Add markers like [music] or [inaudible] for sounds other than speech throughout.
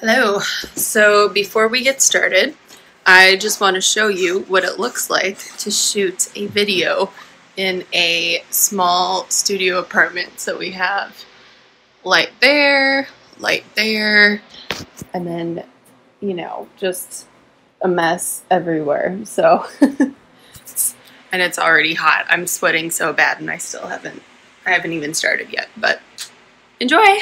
Hello. So before we get started, I just want to show you what it looks like to shoot a video in a small studio apartment. So we have light there, light there, and then, you know, just a mess everywhere. So, [laughs] and it's already hot. I'm sweating so bad and I still haven't, I haven't even started yet, but enjoy!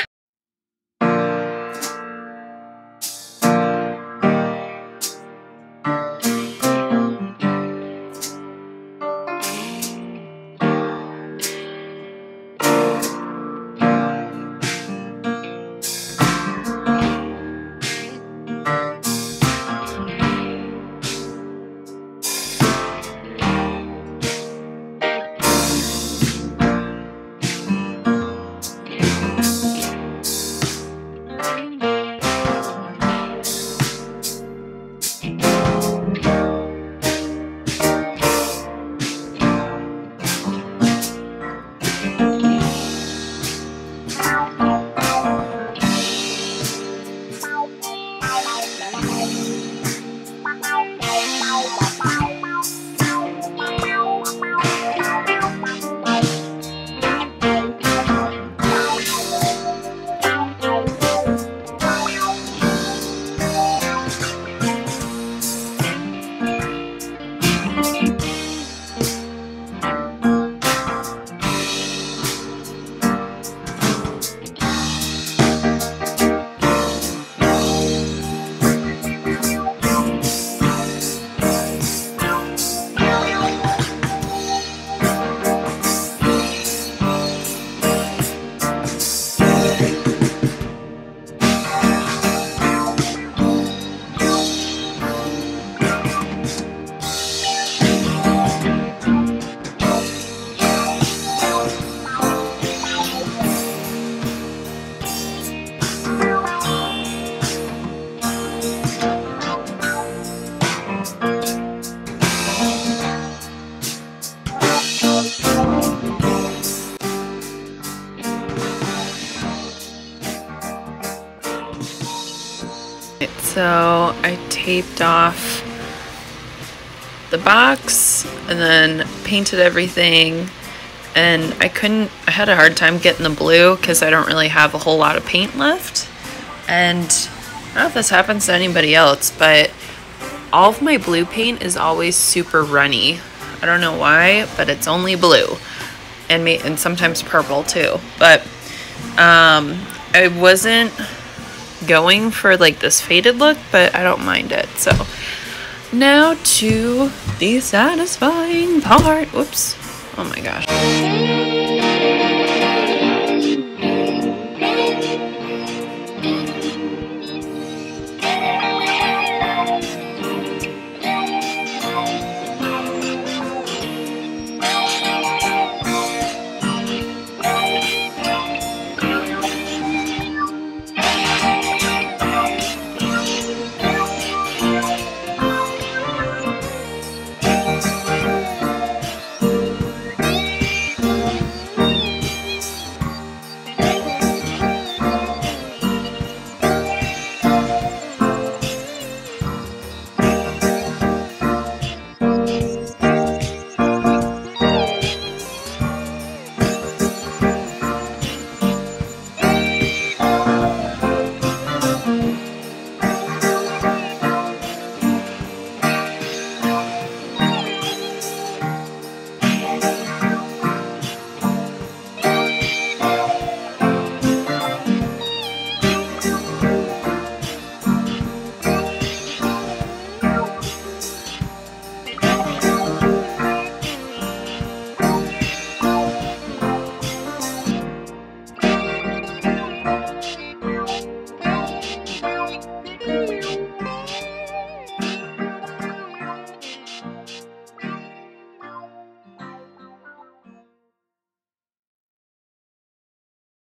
Bye. So I taped off the box and then painted everything. And I couldn't I had a hard time getting the blue because I don't really have a whole lot of paint left. And I don't know if this happens to anybody else but all of my blue paint is always super runny. I don't know why but it's only blue. And and sometimes purple too. But um I wasn't going for like this faded look, but I don't mind it. So now to the satisfying part. Whoops. Oh my gosh.